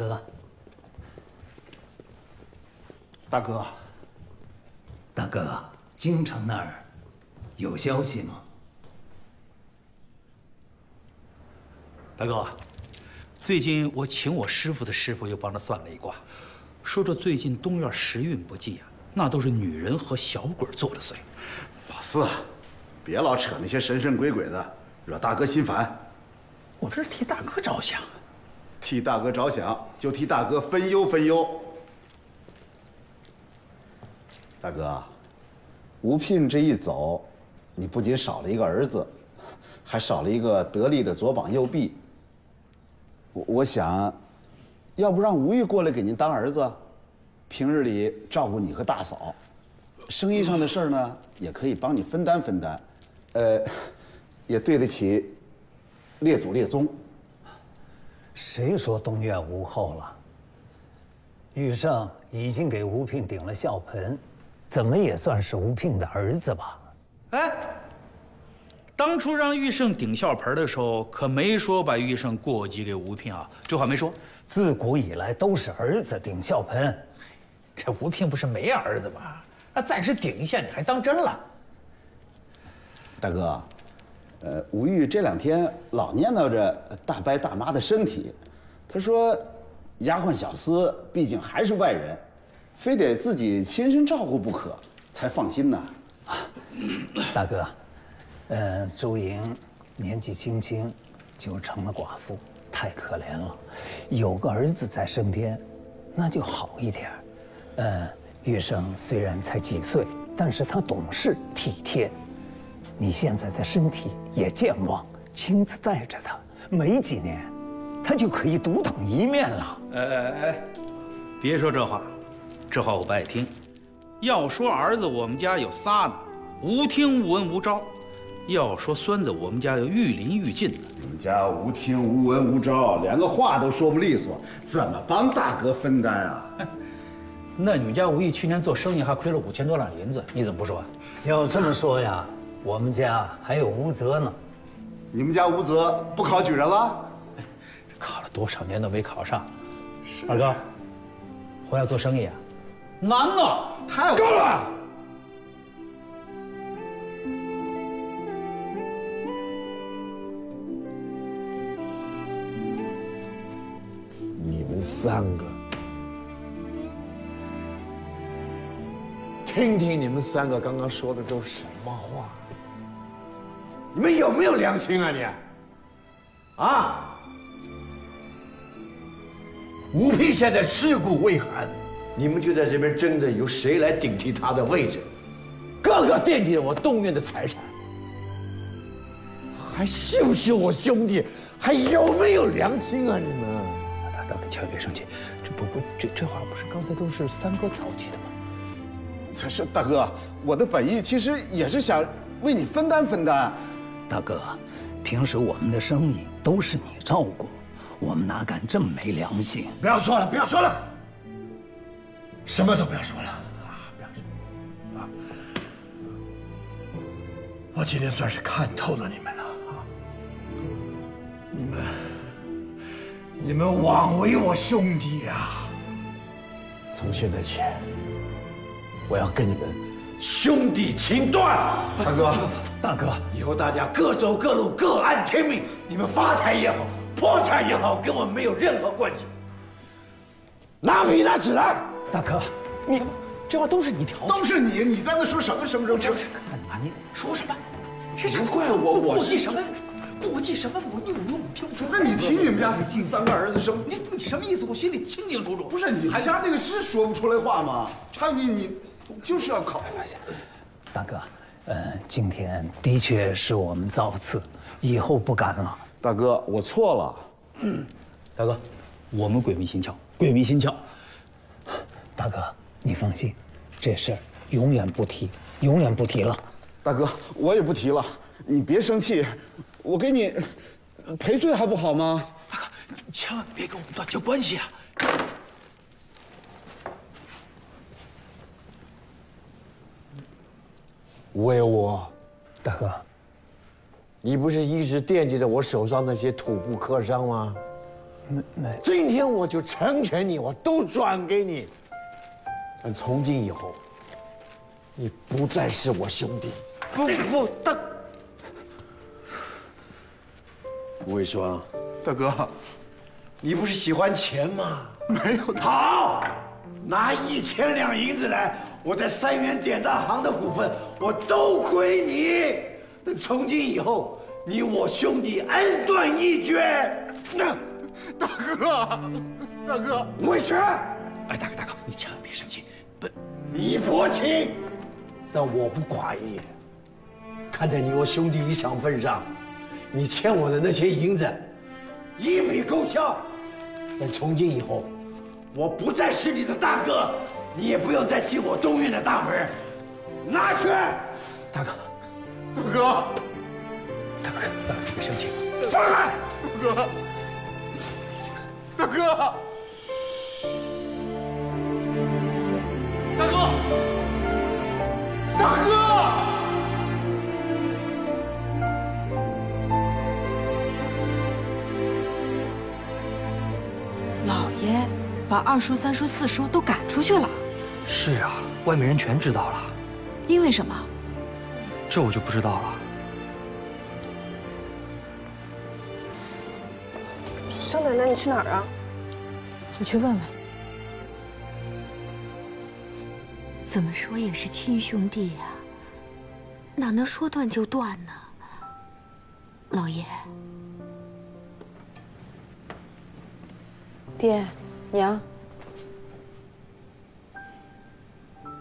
哥，大哥，大哥，京城那儿有消息吗？大哥，最近我请我师傅的师傅又帮他算了一卦，说这最近东院时运不济啊，那都是女人和小鬼作的祟。老四，别老扯那些神神鬼鬼的，惹大哥心烦。我这是替大哥着想，替大哥着想就替大哥分忧分忧。大哥，吴聘这一走，你不仅少了一个儿子，还少了一个得力的左膀右臂。我我想，要不让吴玉过来给您当儿子，平日里照顾你和大嫂，生意上的事儿呢，也可以帮你分担分担，呃，也对得起列祖列宗。谁说东院无后了？玉胜已经给吴聘顶了孝盆，怎么也算是吴聘的儿子吧？哎，当初让玉胜顶孝盆的时候，可没说把玉胜过继给吴聘啊，这话没说。自古以来都是儿子顶孝盆，这吴聘不是没儿子吗？那暂时顶一下，你还当真了？大哥，呃，吴玉这两天老念叨着大伯大妈的身体，他说，丫鬟小厮毕竟还是外人，非得自己亲身照顾不可，才放心呢。大哥，呃，周莹年纪轻轻就成了寡妇，太可怜了。有个儿子在身边，那就好一点。呃，玉生虽然才几岁，但是他懂事体贴。你现在的身体也健忘，亲自带着他，没几年，他就可以独当一面了。哎哎哎，别说这话，这话我不爱听。要说儿子，我们家有仨呢，无听无闻无招；要说孙子，我们家有玉林玉进的。你们家无听无闻无招，连个话都说不利索，怎么帮大哥分担啊？那你们家吴毅去年做生意还亏了五千多两银子，你怎么不说？要这么说呀，我们家还有吴泽呢。你们家吴泽不考举人了？考了多少年都没考上。二哥，回来做生意啊？难啊！太够了！你们三个，听听你们三个刚刚说的都什么话？你们有没有良心啊你？啊？吴聘现在尸骨未寒，你们就在这边争着由谁来顶替他的位置，个个惦记着我东院的财产，还是不是我兄弟？还有没有良心啊你们？大大哥，千万别生气，这不不这这话不是刚才都是三哥挑起的吗？这是大哥，我的本意其实也是想为你分担分担。大哥，平时我们的生意都是你照顾，我们哪敢这么没良心？不要说了，不要说了，什么都不要说了啊！不要说啊！我今天算是看透了你们了啊！你们，你们枉为我兄弟啊！从现在起，我要跟你们兄弟情断。大哥，大哥，以后大家各走各路，各安天命。你们发财也好，破产也好，跟我没有任何关系。拿笔拿纸来！大哥，你这话都是你挑的，都是你，你在那说什么什么什么？这这看你说什么？这不怪我，我顾忌什么？顾忌什么？我你我听不出。那你提你们家三个儿子什么？你你什么意思？我心里清清楚楚。不是你家那个是说不出来话吗？还有你你就是要考。大哥，呃，今天的确是我们造次，以后不敢了。大哥，我错了。大哥，我们鬼迷心窍，鬼迷心窍。大哥，你放心，这事儿永远不提，永远不提了。大哥，我也不提了，你别生气，我给你赔罪还不好吗？大哥，你千万别跟我们断绝关系啊！为我，大哥，你不是一直惦记着我手上那些土布客商吗？没没。今天我就成全你，我都转给你。但从今以后，你不再是我兄弟。不不，大吴伟双，大哥，你不是喜欢钱吗？没有。好，拿一千两银子来，我在三元典当行的股份我都归你。那从今以后，你我兄弟恩断义绝。那，大哥，大哥，吴伟全，哎，大哥大哥，你千万别生气。不，你薄情，但我不寡义。看在你我兄弟一场份上，你欠我的那些银子，一笔勾销。但从今以后，我不再是你的大哥，你也不用再进我东院的大门。拿去，大哥，大哥，大哥，大哥，别生气。放开，大哥，大哥，大哥，大哥。老爷把二叔、三叔、四叔都赶出去了，是啊，外面人全知道了。因为什么？这我就不知道了。少奶奶，你去哪儿啊？我去问问。怎么说也是亲兄弟呀，哪能说断就断呢？老爷，爹，娘，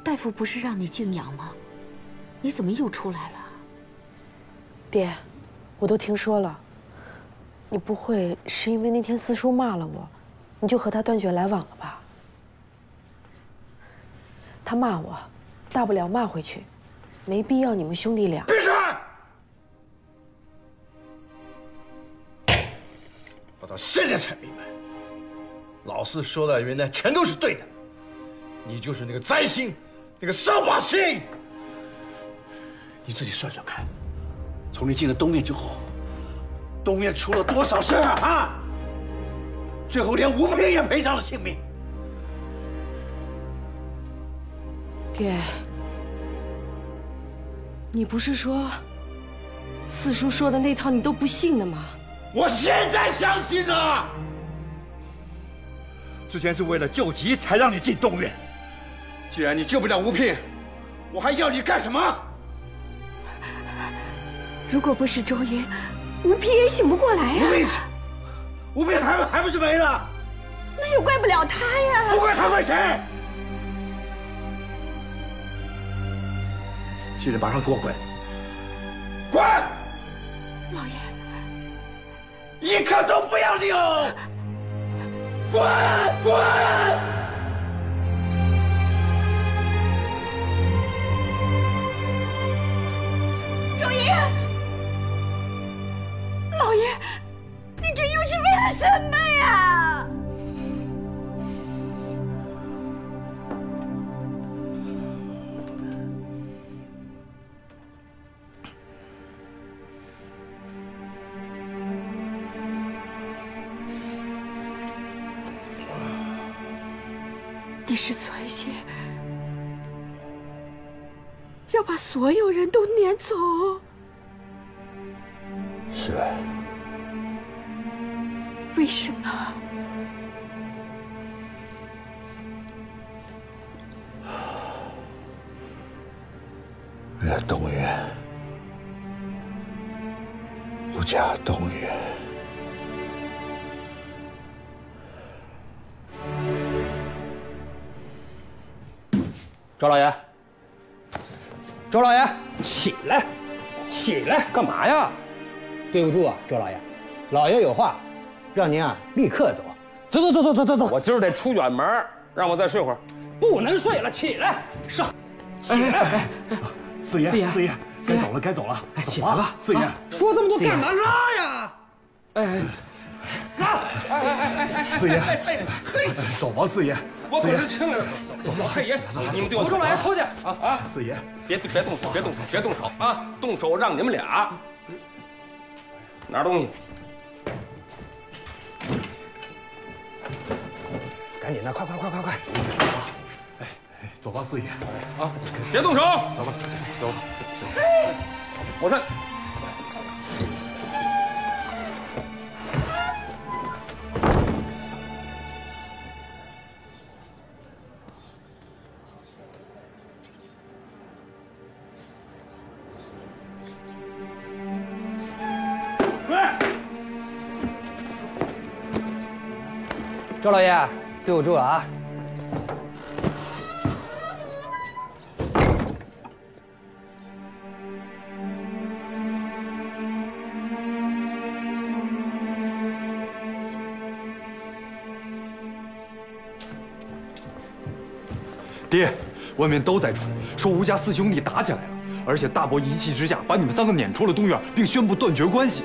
大夫不是让你静养吗？你怎么又出来了？爹，我都听说了。你不会是因为那天四叔骂了我，你就和他断绝来往了吧？他骂我，大不了骂回去，没必要你们兄弟俩。闭嘴！我到现在才明白，老四说的原来全都是对的。你就是那个灾星，那个扫把星。你自己算算看，从你进了东院之后，东院出了多少事啊？啊！最后连吴平也赔上了性命。爹，你不是说四叔说的那套你都不信的吗？我现在相信了。之前是为了救急才让你进东院，既然你救不了吴聘，我还要你干什么？如果不是周云，吴聘也醒不过来呀、吴聘，吴聘还还不是没了？那也怪不了他呀。不怪他怪谁？记得马上给我滚！滚！老爷，一刻都不要留！滚滚！周爷，老爷，你这又是为了什么呀？你是存心要把所有人都撵走？是。为什么？为了东院，吴家东院。周老爷，周老爷，起来，起来，干嘛呀？对不住啊，周老爷，老爷有话，让您啊立刻走，走走走走走走走。我今儿得出远门，让我再睡会儿。不能睡了，起来，上，起来。四爷，四爷四爷，该走了，该走了，哎，起来吧，四爷，说这么多干嘛？拉呀！哎，拉！哎哎哎哎！四爷，四爷，走吧，四爷。我可是亲儿子，走吧，四爷，你们对我周老爷出去啊啊！四爷，别别动手，别动手，别动手啊！动手让你们俩拿东西。赶紧的，快快快快快！走吧，四爷。啊，别动手！走吧，走吧。我身。对我住啊！爹，外面都在传说吴家四兄弟打起来了，而且大伯一气之下把你们三个撵出了东院，并宣布断绝关系。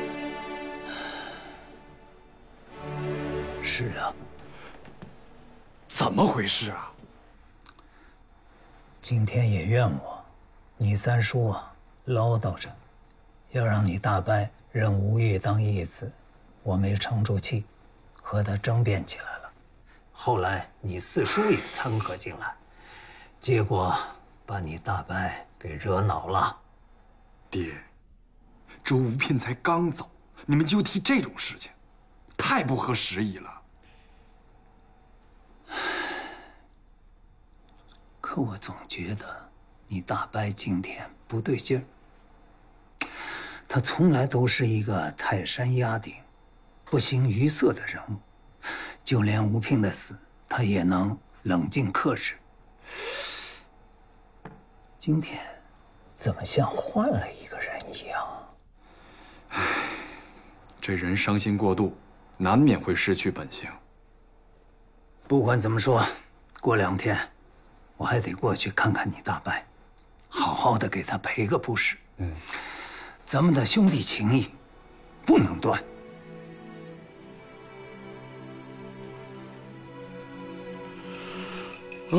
回事啊？今天也怨我，你三叔啊唠叨着，要让你大伯认吴越当义子，我没撑住气，和他争辩起来了。后来你四叔也掺和进来，结果把你大伯给惹恼了。爹，周无聘才刚走，你们就提这种事情，太不合时宜了。可我总觉得你大伯今天不对劲儿。他从来都是一个泰山压顶、不形于色的人物，就连吴聘的死，他也能冷静克制。今天怎么像换了一个人一样？这人伤心过度，难免会失去本性。不管怎么说，过两天我还得过去看看你大伯，好好的给他赔个不是。嗯，咱们的兄弟情谊不能断。啊，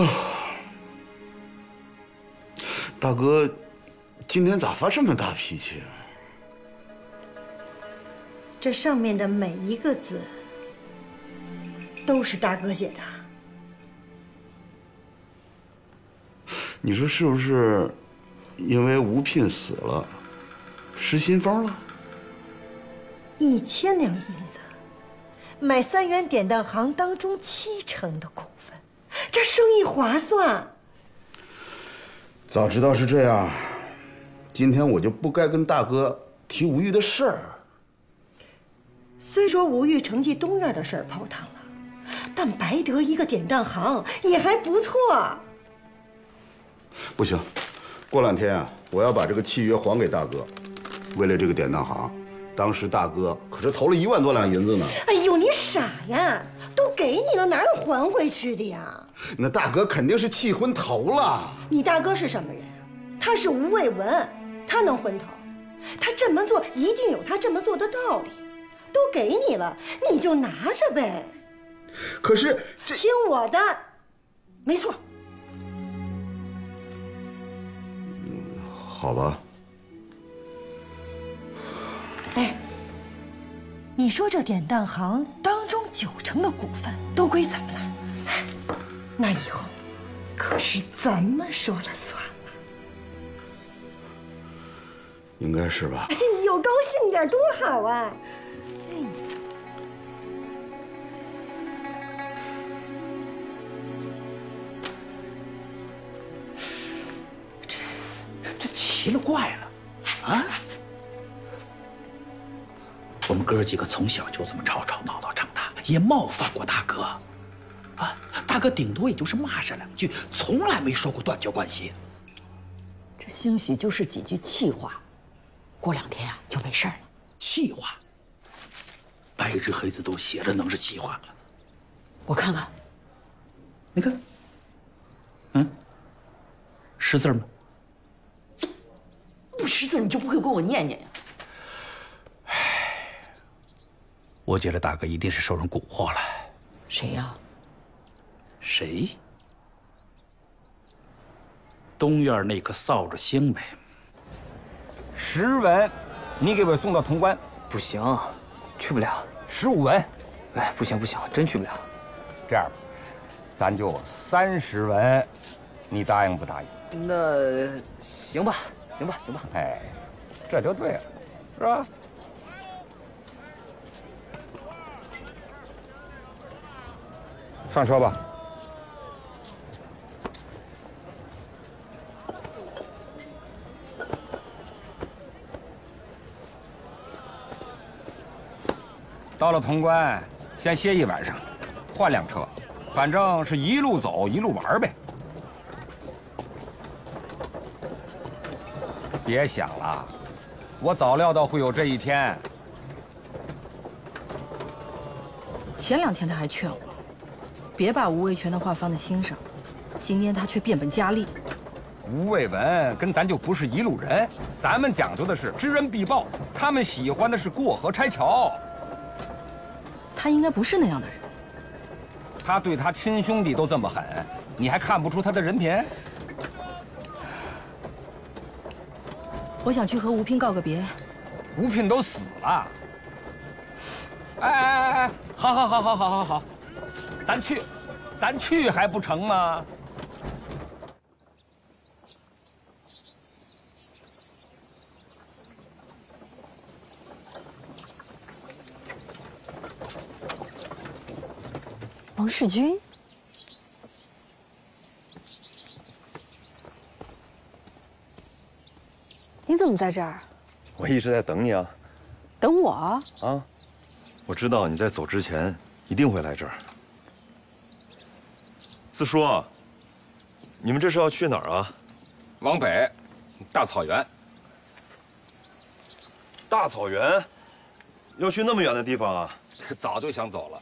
大哥，今天咋发这么大脾气啊？这上面的每一个字都是大哥写的。你说是不是因为吴聘死了，失心疯了？一千两银子买三元典当行当中七成的股份，这生意划算。早知道是这样，今天我就不该跟大哥提吴玉的事儿。虽说吴玉承继东院的事儿泡汤了，但白得一个典当行也还不错。不行，过两天啊，我要把这个契约还给大哥。为了这个典当行，当时大哥可是投了一万多两银子呢。哎呦，你傻呀！都给你了，哪有还回去的呀？那大哥肯定是气昏头了。你大哥是什么人啊？他是吴卫文，他能昏头？他这么做一定有他这么做的道理。都给你了，你就拿着呗。可是这听我的，没错。好吧。哎，你说这典当行当中九成的股份都归咱们了，哎，那以后可是咱们说了算了。应该是吧。哎呦，高兴点多好啊！奇了怪了，啊！我们哥几个从小就这么吵吵闹闹长大，也冒犯过大哥，啊，大哥顶多也就是骂上两句，从来没说过断绝关系。这兴许就是几句气话，过两天啊就没事了。气话，白纸黑字都写着，能是气话吗？我看看，你看，嗯，识字吗？不识字你就不会给我念念呀？我觉得大哥一定是受人蛊惑了。谁呀？谁？东院那颗扫帚星呗。十文，你给我送到潼关。不行，去不了。十五文，哎，不行不行，真去不了。这样吧，咱就三十文，你答应不答应？那行吧，行吧，行吧。哎，这就对了，是吧？上车吧。到了潼关，先歇一晚上，换辆车，反正是一路走一路玩呗。别想了，我早料到会有这一天。前两天他还劝我，别把吴卫权的话放在心上，今天他却变本加厉。吴卫文跟咱就不是一路人，咱们讲究的是知恩必报，他们喜欢的是过河拆桥。他应该不是那样的人。他对他亲兄弟都这么狠，你还看不出他的人品？我想去和吴聘告个别。吴聘都死了。哎哎哎哎，好好好好好好好，咱去，咱去还不成吗？王世军，怎么在这儿？我一直在等你啊。等我？啊，我知道你在走之前一定会来这儿。四叔，你们这是要去哪儿啊？往北，大草原。大草原，要去那么远的地方啊？早就想走了。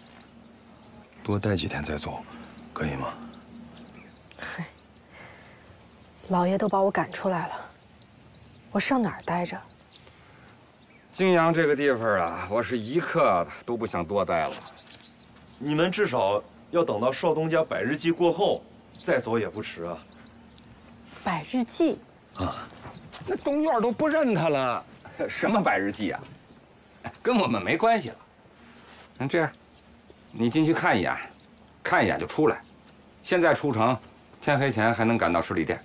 多待几天再走，可以吗？老爷都把我赶出来了，我上哪儿待着？泾阳这个地方啊，我是一刻都不想多待了。你们至少要等到少东家百日祭过后再走也不迟啊。百日祭啊，那东院都不认他了，什么百日祭啊？跟我们没关系了。那这样。你进去看一眼，看一眼就出来。现在出城，天黑前还能赶到十里店。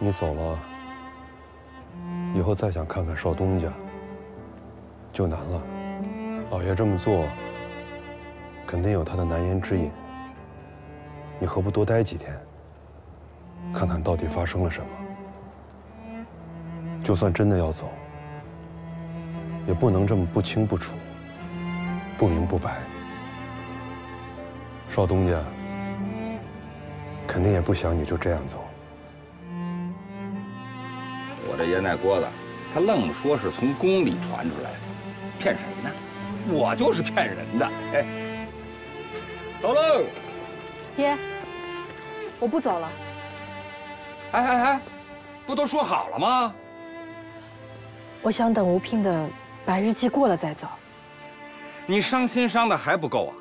你走了，以后再想看看少东家，就难了。老爷这么做，肯定有他的难言之隐。你何不多待几天，看看到底发生了什么？就算真的要走，也不能这么不清不楚、不明不白。少东家肯定也不想你就这样走。我这爷奶锅子，他愣说是从宫里传出来的，骗谁呢？我就是骗人的，哎，走喽，爹，我不走了。哎哎哎，不都说好了吗？我想等吴聘的百日祭过了再走。你伤心伤的还不够啊？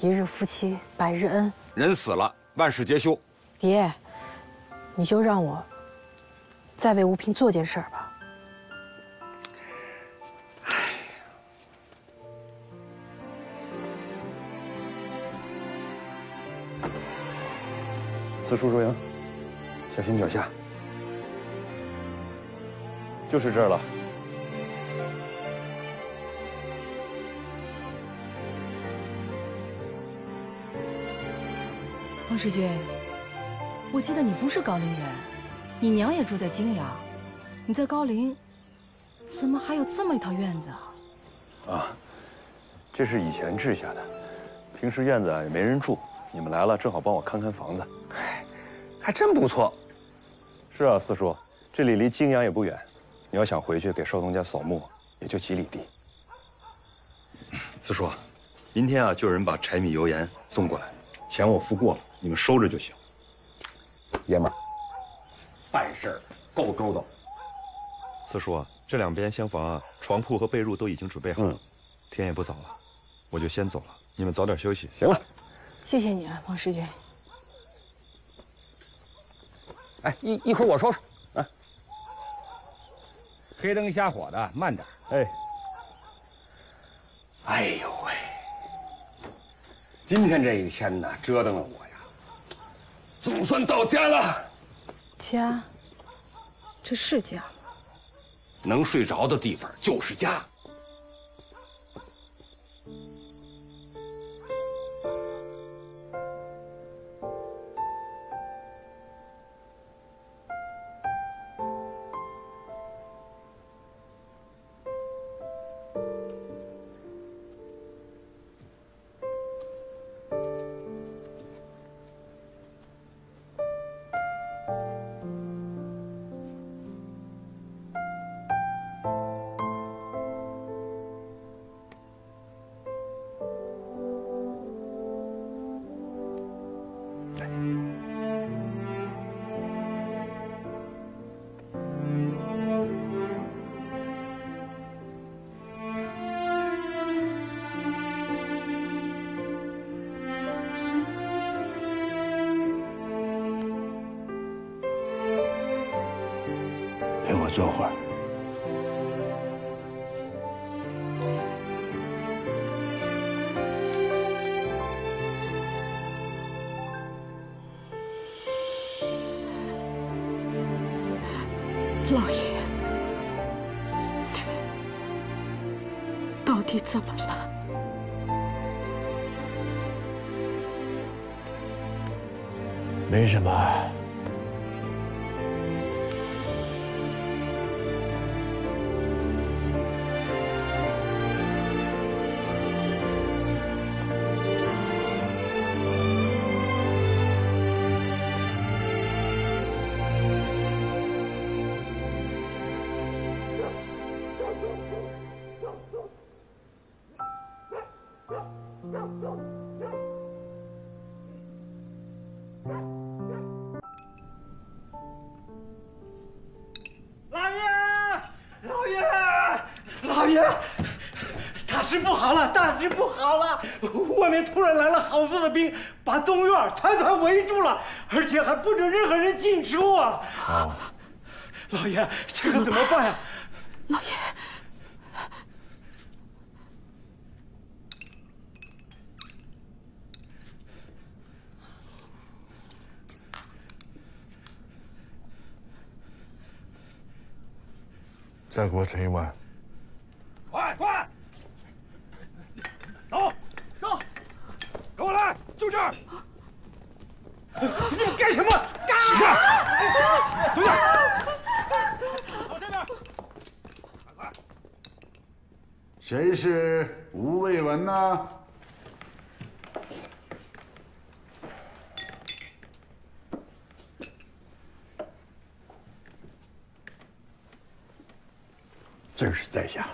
一日夫妻百日恩，人死了万事皆休。爹，你就让我再为吴平做件事儿吧。四叔若阳，小心脚下。就是这儿了。王世军，我记得你不是高陵人，你娘也住在泾阳，你在高陵，怎么还有这么一套院子啊？啊，这是以前治下的，平时院子也没人住，你们来了正好帮我看看房子。还真不错。是啊，四叔，这里离泾阳也不远，你要想回去给少东家扫墓，也就几里地。四叔，明天啊，就有人把柴米油盐送过来，钱我付过了，你们收着就行。爷们儿，办事儿够周到。四叔，这两边厢房啊，床铺和被褥都已经准备好了，天也不早了，我就先走了。你们早点休息。行了，谢谢你啊，王世军。哎，一一会儿我收拾。啊，黑灯瞎火的，慢点。哎，哎呦喂，今天这一天呢，折腾了我呀，总算到家了。家，这是家？能睡着的地方就是家。老爷，到底怎么了？没什么。团团围住了，而且还不准任何人进出啊！好，老爷，这可怎么办呀？老爷，再给我盛一碗。快快，走走，跟我来，就这儿。你们干什么？起开！蹲下。往这边。谁是吴卫文呢？正是在下。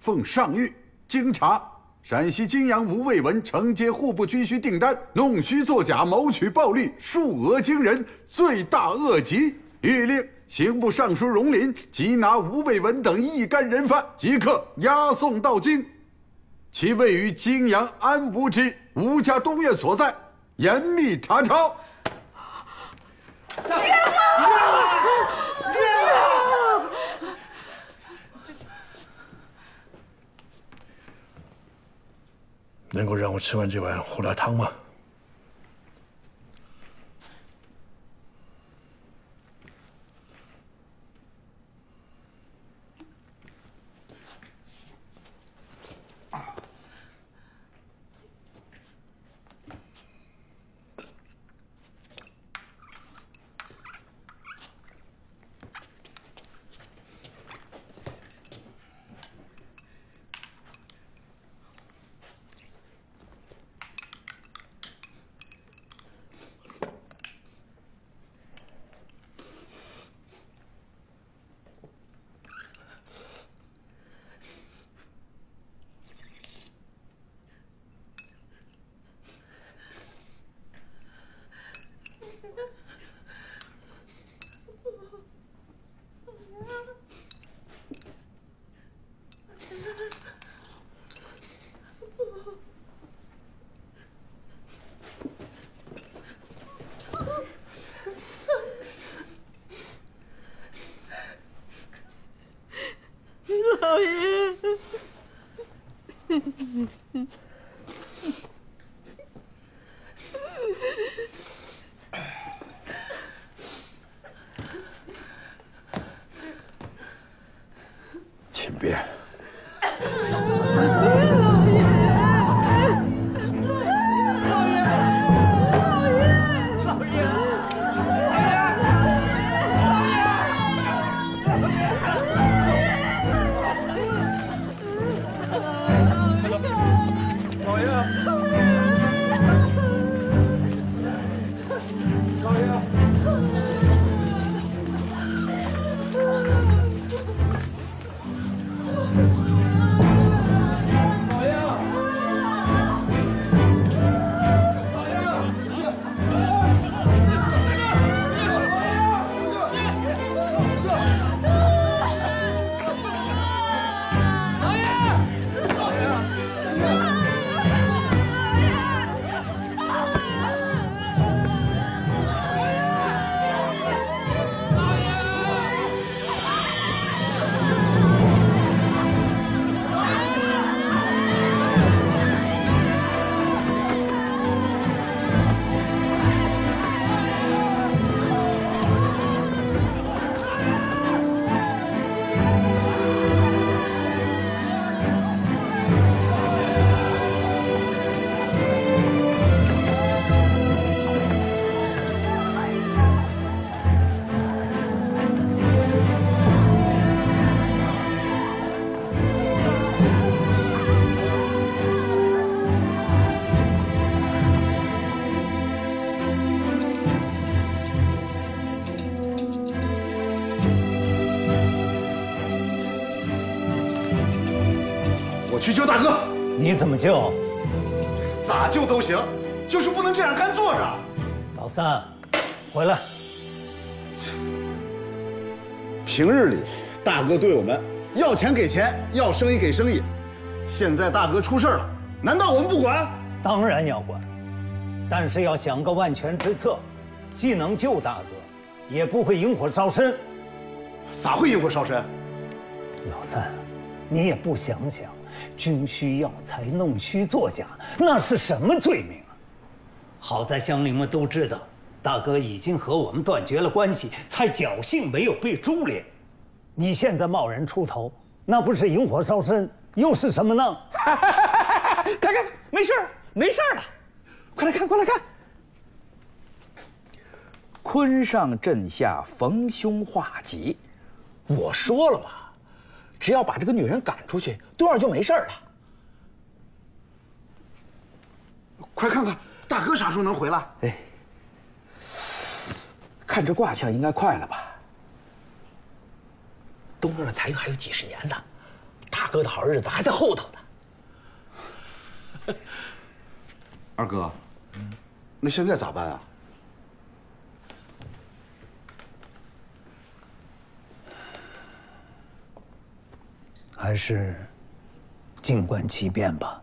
奉上谕经查，陕西泾阳吴卫文承接户部军需订单，弄虚作假，谋取暴利，数额惊人，罪大恶极。谕令刑部尚书荣林缉拿吴卫文等一干人犯，即刻押送到京。其位于泾阳安吴之吴家东院所在，严密查抄。冤枉！冤枉！能够让我吃完这碗胡辣汤吗？别。怎么救？咋救都行，就是不能这样干坐着。老三，回来。平日里，大哥对我们要钱给钱，要生意给生意。现在大哥出事了，难道我们不管？当然要管，但是要想个万全之策，既能救大哥，也不会引火烧身。咋会引火烧身？老三，你也不想想，军需药材弄虚作假，那是什么罪名啊？好在乡邻们都知道，大哥已经和我们断绝了关系，才侥幸没有被株连。你现在贸然出头，那不是引火烧身，又是什么呢？看看，没事儿，没事儿了，快来看，快来看。坤上震下，逢凶化吉。我说了嘛，只要把这个女人赶出去，冬儿就没事了。快看看，大哥啥时候能回来？哎，看这卦象，应该快了吧？冬儿的财运还有几十年呢，大哥的好日子还在后头呢。二哥，那现在咋办啊？还是静观其变吧。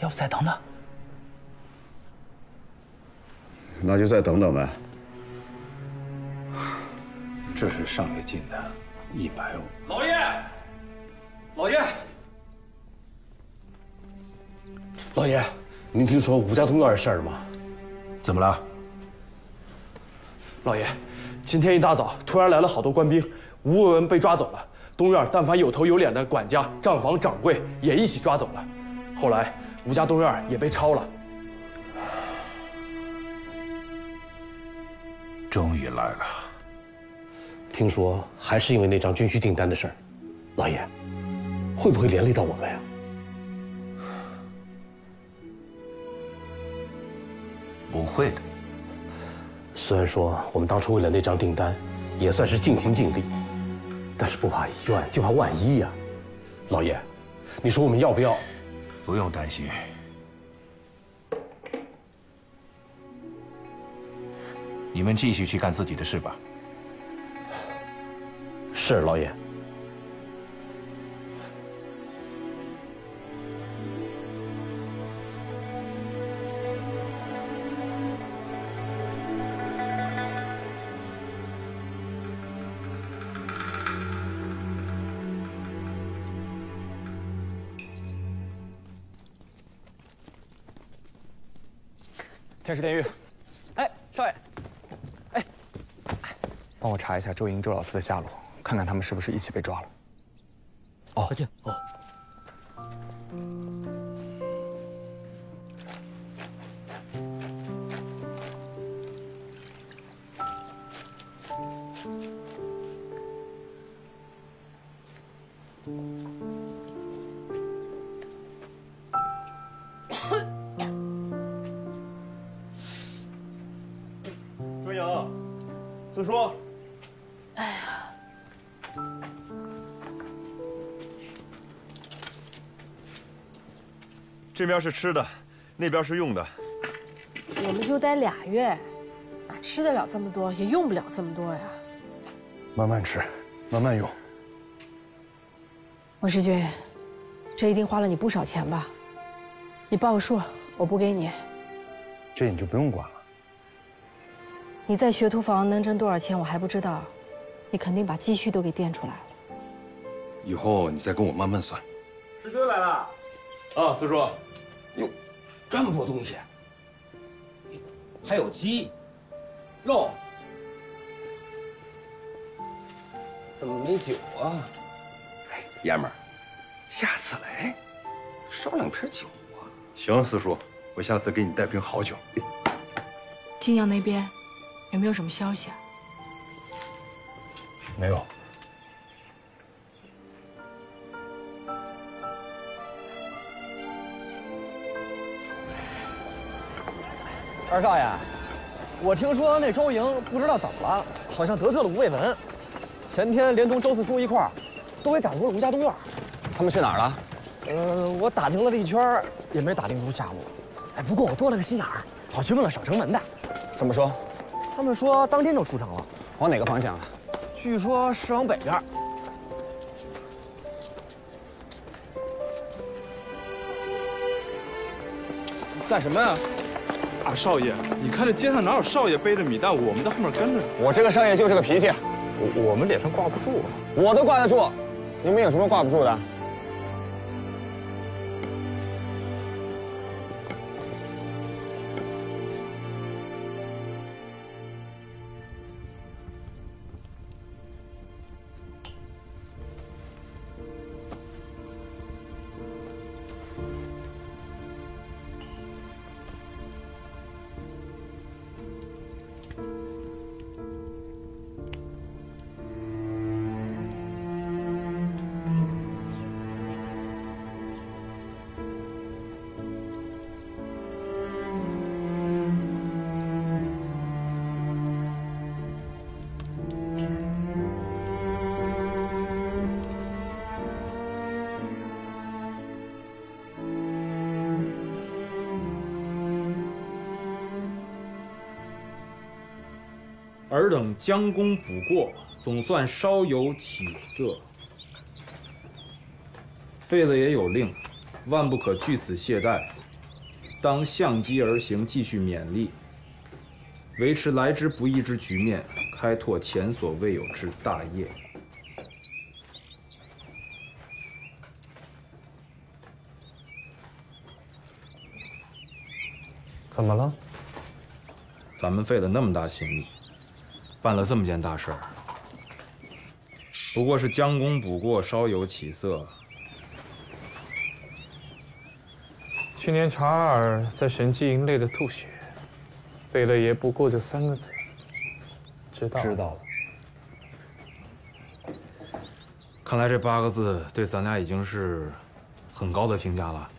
要不再等等？那就再等等呗。这是上月进的，一百五。老爷，老爷，老爷，您听说吴家东院的事儿吗？怎么了？老爷，今天一大早突然来了好多官兵，吴文文被抓走了。东院但凡有头有脸的管家、账房掌柜也一起抓走了。后来吴家东院也被抄了。终于来了。听说还是因为那张军需订单的事儿，老爷，会不会连累到我们呀？不会的。虽然说我们当初为了那张订单，也算是尽心尽力，但是不怕一万就怕万一呀。老爷，你说我们要不要？不用担心。你们继续去干自己的事吧。是老爷。天师殿狱，哎，少爷，哎，帮我查一下周莹、周老四的下落，看看他们是不是一起被抓了。哦，快去。哦。四叔。哎呀，这边是吃的，那边是用的。我们就待俩月，哪吃得了这么多，也用不了这么多呀。慢慢吃，慢慢用。王世军，这一定花了你不少钱吧？你报个数，我补给你。这你就不用管了。你在学徒房能挣多少钱，我还不知道，你肯定把积蓄都给垫出来了。以后你再跟我慢慢算。师尊来了。啊，四叔。哟，这么多东西，还有鸡、肉，怎么没酒啊？哎，爷们儿，下次来烧两瓶酒啊。行，四叔，我下次给你带瓶好酒。金阳那边有没有什么消息啊？没有。二少爷，我听说那周莹不知道怎么了，好像得罪了吴卫文。前天连同周四叔一块儿，都给赶出了吴家东院。他们去哪儿了？呃，我打听了一圈，也没打听出下落。哎，不过我多了个心眼儿，跑去问了省城门的。怎么说？他们说当天就出城了。往哪个方向啊？据说是往北边。干什么呀？啊少爷，你看这街上哪有少爷背着米袋，我们在后面跟着呢。我这个少爷就这个脾气，我我们脸上挂不住，我都挂得住，你们有什么挂不住的？尔等将功补过，总算稍有起色。废了也有令，万不可据此懈怠，当相机而行，继续勉励，维持来之不易之局面，开拓前所未有之大业。怎么了？咱们费了那么大心力，办了这么件大事儿，不过是将功补过，稍有起色。去年查尔在神机营累得吐血，贝勒爷不过就三个字：知道。知道了。看来这八个字对咱俩已经是很高的评价了。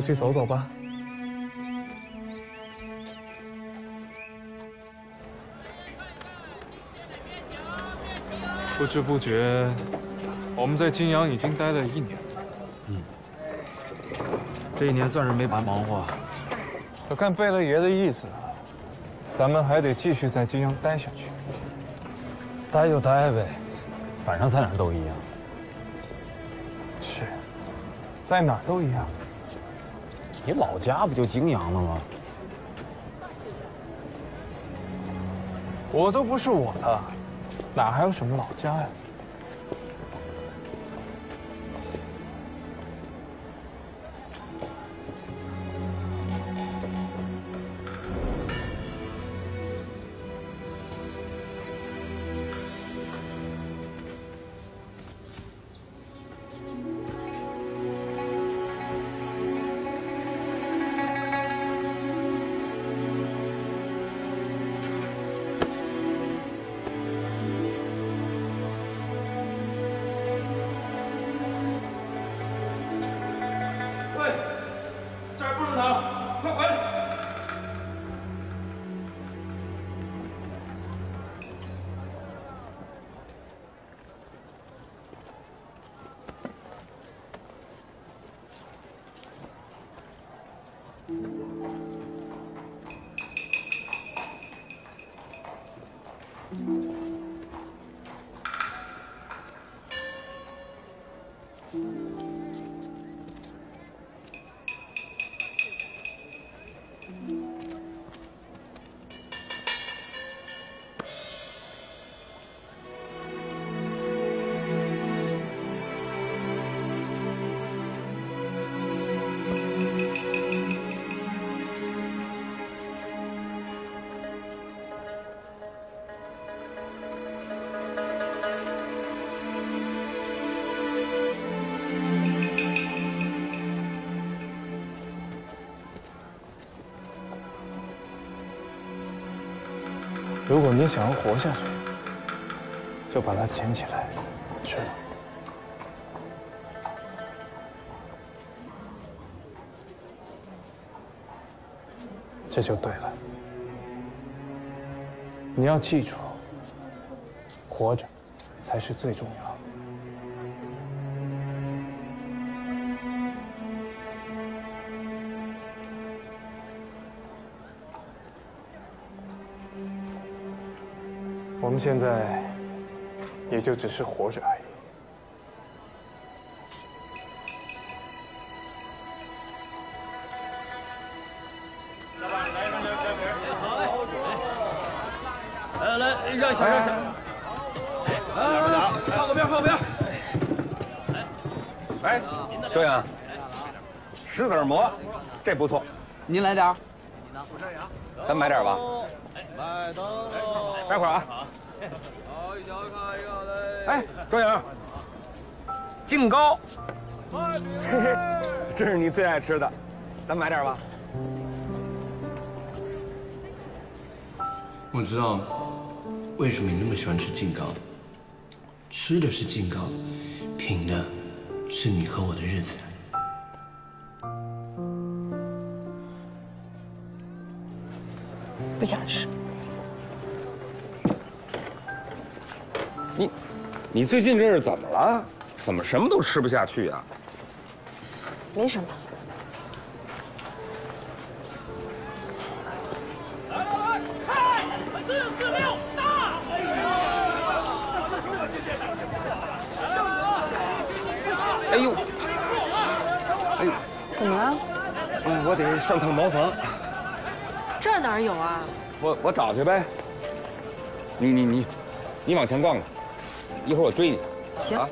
出去走走吧。不知不觉，我们在金阳已经待了一年了。嗯，这一年算是没白忙活。可看贝勒爷的意思，咱们还得继续在金阳待下去。待就待呗，反正在哪儿都一样。是，在哪儿都一样。你老家不就泾阳了吗？我都不是我的，哪还有什么老家呀？如果你想要活下去就把它捡起来吃了。这就对了。你要记住活着才是最重要我们现在也就只是活着而已。来来，让小让小，来，靠个边，靠个边。哎，周洋，石子馍，这不错。您来点儿。咱买点吧。待会儿啊。哎，周莹，净糕，嘿嘿，这是你最爱吃的，咱买点吧。我知道为什么你那么喜欢吃净糕，吃的是净糕，品的是你和我的日子。不想吃。你，你最近这是怎么了？怎么什么都吃不下去啊？没什么。四四六大！哎呦，哎呦，怎么了？哎，我得上趟茅房，这儿哪儿有啊？我我找去呗。你你你，你往前逛逛，一会儿我追你。行。啊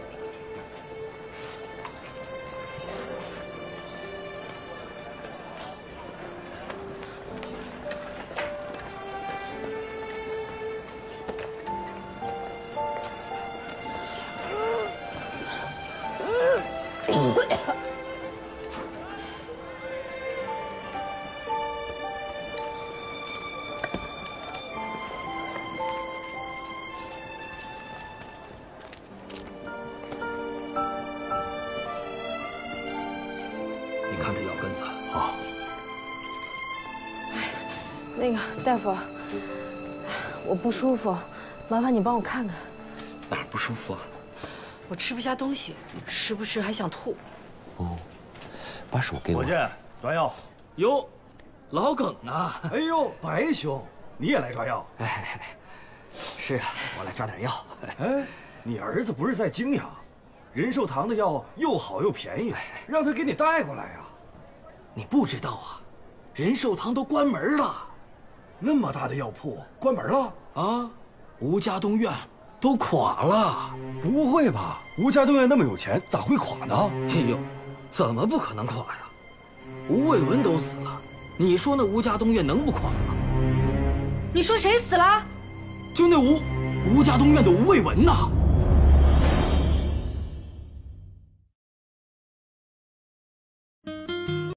大夫，我不舒服，麻烦你帮我看看。哪儿不舒服啊？我吃不下东西，时不时还想吐。哦，把手给我。伙计，抓药。哟，老耿啊！哎呦，白兄，你也来抓药？哎，是啊，我来抓点药。哎，你儿子不是在泾阳，仁寿堂的药又好又便宜，让他给你带过来呀。你不知道啊，仁寿堂都关门了。那么大的药铺关门了啊？吴家东院都垮了。不会吧？吴家东院那么有钱，咋会垮呢？哎呦，怎么不可能垮呀？吴卫文都死了，你说那吴家东院能不垮吗？你说谁死了？就那吴吴家东院的吴卫文呐。